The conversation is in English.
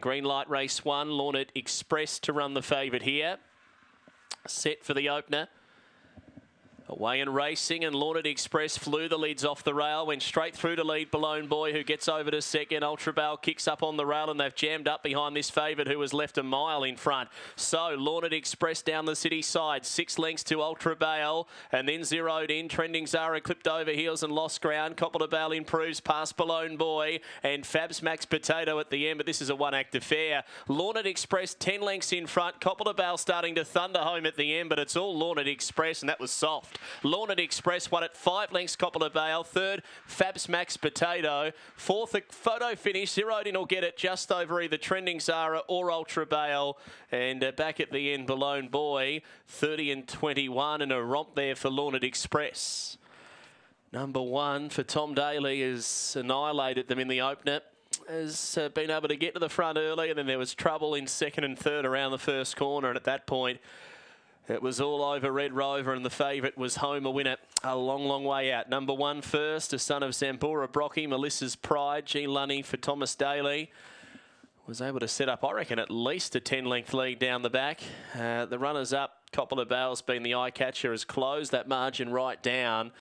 Green light race one, Launard Express to run the favourite here. Set for the opener. Away and racing, and Launard Express flew the leads off the rail, went straight through to lead Balone Boy, who gets over to second. Ultra Bale kicks up on the rail, and they've jammed up behind this favourite, who was left a mile in front. So, Launard Express down the city side, six lengths to Ultra Bale, and then zeroed in. Trending Zara clipped over heels and lost ground. Coppola Bale improves past Balone Boy, and Fabs Max Potato at the end, but this is a one-act affair. Launard Express, 10 lengths in front. Coppola Bale starting to thunder home at the end, but it's all Launard Express, and that was soft. Launard Express won at five lengths, Coppola Vale. Third, Fabs Max Potato. Fourth, a photo finish. Zeroed in will get it just over either Trending Zara or Ultra Bale. And uh, back at the end, Balone Boy, 30 and 21, and a romp there for Launard Express. Number one for Tom Daly has annihilated them in the opener has uh, been able to get to the front early, and then there was trouble in second and third around the first corner, and at that point, it was all over Red Rover, and the favourite was home a winner a long, long way out. Number one first, a son of Zambora Brockie, Melissa's Pride, G. Lunny for Thomas Daly. Was able to set up, I reckon, at least a 10 length lead down the back. Uh, the runners up, Coppola Bale's been the eye catcher, has closed that margin right down.